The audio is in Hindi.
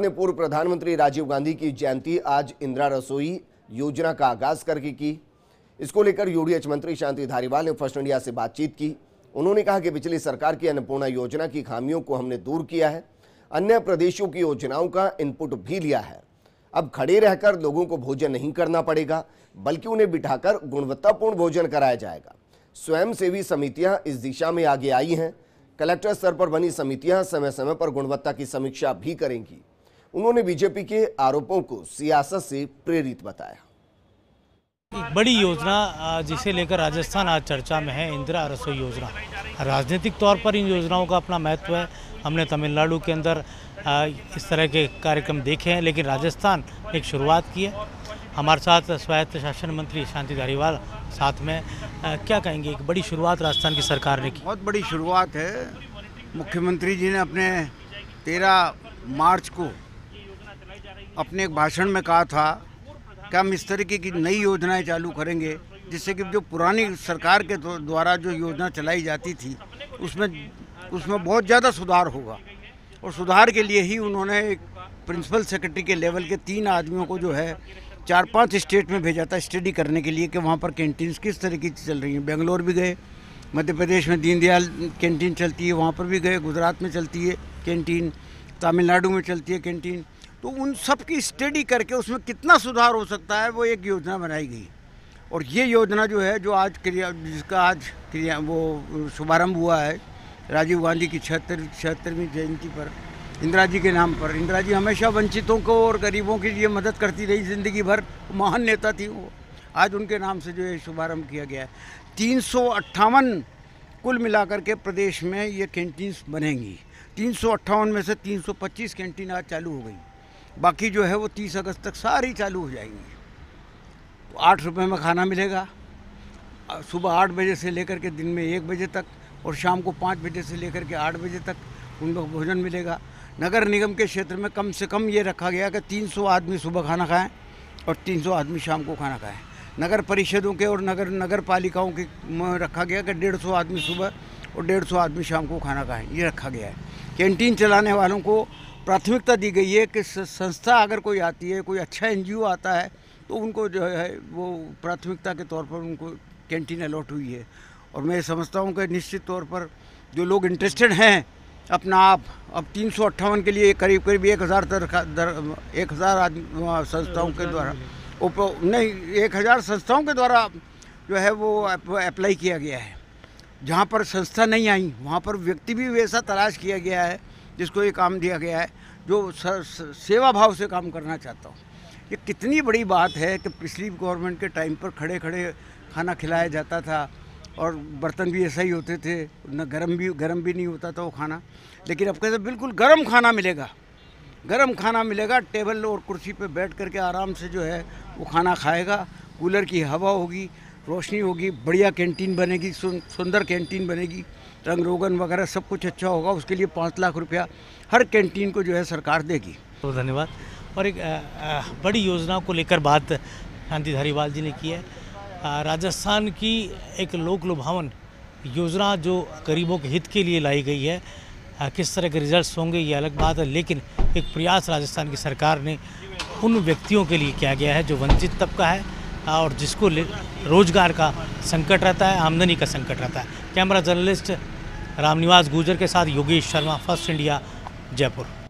ने पूर्व प्रधानमंत्री राजीव गांधी की जयंती आज इंदिरा रसोई योजना का आगाज़ करके की। इसको लेकर यूडीएच मंत्री शांति धारीवाल ने फ़र्स्ट इंडिया से बातचीत की। उन्होंने कहा कि पिछली सरकार की अन्नपूर्णा योजना की खामियों को हमने दूर किया है। अन्य प्रदेशों की योजनाओं का इनपुट भी लिया है। अब खड़े रहकर लोगों को भोजन नहीं करना पड़ेगा, बल्कि उन्हें बिठाकर गुणवत्तापूर्ण भोजन कराया जाएगा। स्वयंसेवी समितियाँ इस दिशा में आगे आई हैं। कलेक्टर स्तर पर बनी समितियाँ समय समय पर गुणवत्ता की समीक्षा भी करेंगी। उन्होंने बीजेपी के आरोपों को सियासत से प्रेरित बताया। एक बड़ी योजना जिसे लेकर राजस्थान आज चर्चा में है इंदिरा रसोई योजना। राजनीतिक तौर पर इन योजनाओं का अपना महत्व है। हमने तमिलनाडु के अंदर इस तरह के कार्यक्रम देखे हैं लेकिन राजस्थान एक शुरुआत की है। हमारे साथ स्वायत्त शासन मंत्री शांति धारीवाल साथ में आ, क्या कहेंगे एक बड़ी शुरुआत राजस्थान की सरकार ने की। बहुत बड़ी शुरुआत है। मुख्यमंत्री जी ने अपने तेरह मार्च को अपने एक भाषण में कहा था कि हम इस तरीके की नई योजनाएँ चालू करेंगे, जिससे कि जो पुरानी सरकार के द्वारा जो योजना चलाई जाती थी, उसमें उसमें बहुत ज़्यादा सुधार होगा। और सुधार के लिए ही उन्होंने एक प्रिंसिपल सेक्रेटरी के लेवल के तीन आदमियों को जो है चार पाँच स्टेट में भेजा था स्टडी करने के लिए कि वहाँ पर कैंटीन किस तरीके की चल रही हैं। बेंगलोर भी गए, मध्य प्रदेश में दीनदयाल कैंटीन चलती है, वहाँ पर भी गए, गुजरात में चलती है कैंटीन, तमिलनाडु में चलती है कैंटीन। तो उन सब की स्टडी करके उसमें कितना सुधार हो सकता है, वो एक योजना बनाई गई। और ये योजना जो है, जो आज क्रिया, जिसका आज क्रिया, वो शुभारंभ हुआ है, राजीव गांधी की छिहत्तर, छिहत्तरवीं जयंती पर, इंदिरा जी के नाम पर। इंदिरा जी हमेशा वंचितों को और गरीबों के लिए मदद करती रही, ज़िंदगी भर महान नेता थी वो। आज उनके नाम से जो है शुभारंभ किया गया है। तीन सौ अट्ठावन कुल मिलाकर के प्रदेश में ये कैंटीन्स बनेंगी। तीन सौ अट्ठावन में से 325 कैंटीन आज चालू हो गई। बाकी जो है वो 30 अगस्त तक सारी चालू हो जाएँगी। तो आठ रुपये में खाना मिलेगा। सुबह आठ बजे से लेकर के दिन में एक बजे तक और शाम को पाँच बजे से लेकर के आठ बजे तक उनको भोजन मिलेगा। नगर निगम के क्षेत्र में कम से कम ये रखा गया कि 300 आदमी सुबह खाना खाएँ और 300 आदमी शाम को खाना खाएँ। नगर परिषदों के और नगर नगर पालिकाओं के रखा गया कि डेढ़ सौ आदमी सुबह और डेढ़ सौ आदमी शाम को खाना खाएँ। ये रखा गया है। कैंटीन चलाने वालों को प्राथमिकता दी गई है कि संस्था अगर कोई आती है, कोई अच्छा एनजीओ आता है तो उनको जो है वो प्राथमिकता के तौर पर उनको कैंटीन अलॉट हुई है। और मैं समझता हूँ कि निश्चित तौर पर जो लोग इंटरेस्टेड हैं, अपना आप, अब तीन सौ अट्ठावन के लिए करीब करीब एक हज़ार एक हज़ार संस्थाओं के द्वारा, उप, नहीं, एक हज़ार संस्थाओं के द्वारा जो है वो अप्लाई किया गया है। जहाँ पर संस्था नहीं आई, वहाँ पर व्यक्ति भी वैसा तलाश किया गया है, जिसको ये काम दिया गया है, जो सेवा भाव से काम करना चाहता हूँ। ये कितनी बड़ी बात है कि पिछली गवर्नमेंट के टाइम पर खड़े खड़े खाना खिलाया जाता था और बर्तन भी ऐसा ही होते थे, न गर्म भी गर्म भी नहीं होता था वो खाना, लेकिन अब कैसे बिल्कुल गर्म खाना मिलेगा। गर्म खाना मिलेगा, टेबल और कुर्सी पे बैठ करके आराम से जो है वो खाना खाएगा, कूलर की हवा होगी रोशनी होगी, बढ़िया कैंटीन बनेगी सुंदर कैंटीन बनेगी, रंग रोगन वगैरह सब कुछ अच्छा होगा, उसके लिए पाँच लाख रुपया हर कैंटीन को जो है सरकार देगी। तो धन्यवाद। और एक बड़ी योजना को लेकर बात शांति धारीवाल जी ने की है। राजस्थान की एक लोक लुभावन योजना जो गरीबों के हित के लिए लाई गई है किस तरह के रिजल्ट्स होंगे, ये अलग बात है, लेकिन एक प्रयास राजस्थान की सरकार ने उन व्यक्तियों के लिए किया गया है जो वंचित तबका है। और जिसको रोज़गार का संकट रहता है, आमदनी का संकट रहता है। कैमरा जर्नलिस्ट रामनिवास गुजर के साथ योगेश शर्मा, फ़र्स्ट इंडिया, जयपुर।